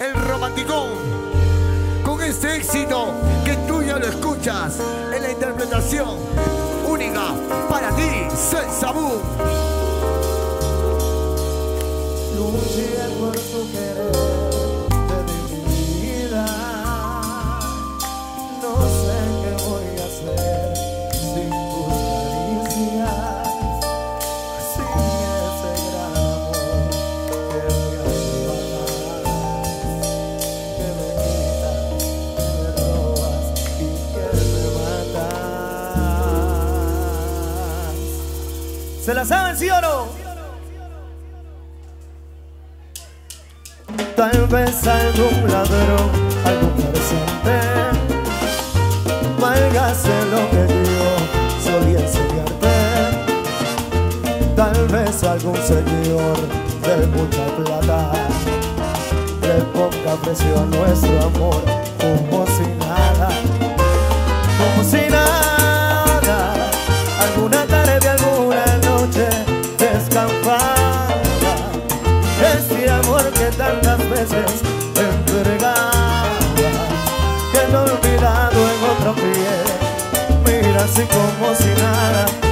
el romanticón, con este éxito que tú ya lo escuchas en la interpretación única para ti, Celsabú. ¿Se la saben, sí o no? Tal vez algún ladrón, algún presente, malgaste lo que yo solía enseñarte. Tal vez algún señor de mucha plata le ponga precio a nuestro amor como si nada. veces me que no he olvidado en otro pie. Mira así como si nada.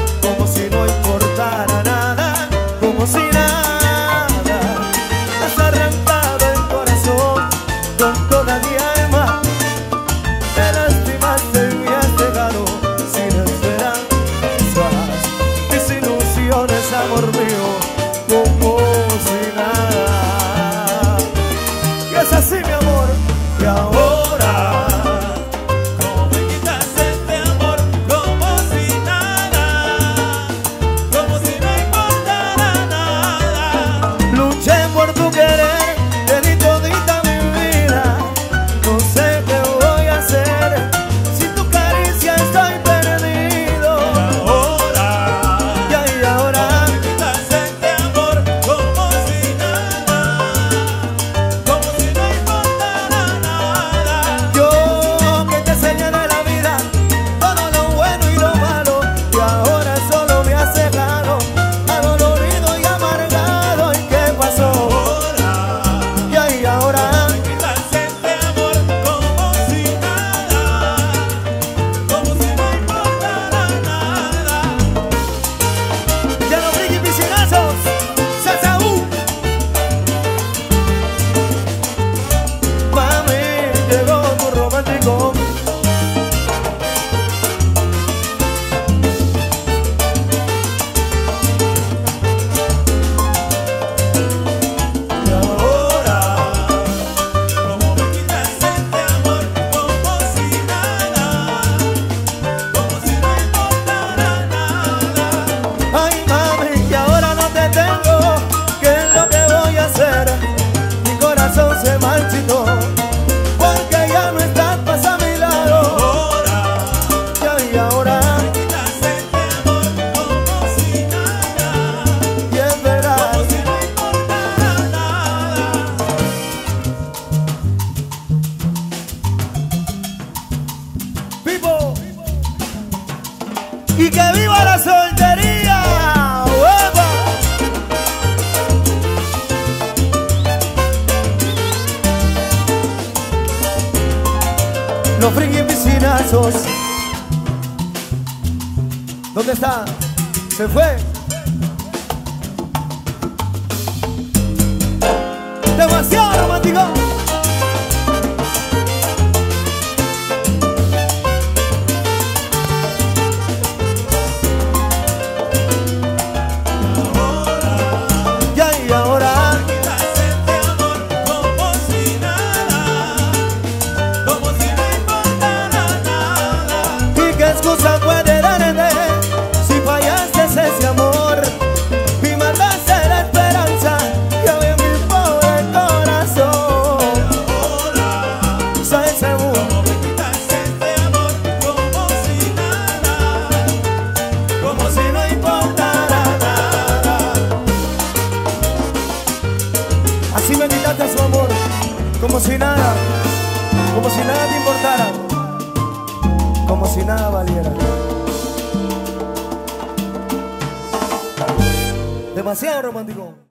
arroba llegó y que viva la soltería. ¡Opa! Los friki piscinazos. ¿Dónde está? Se fue. Demasiado romántico. talk Gracias, Romandigón.